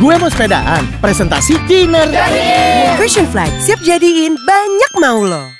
Gue mau sepedaan, presentasi dinner. Fashion Flight, siap jadiin banyak mau loh.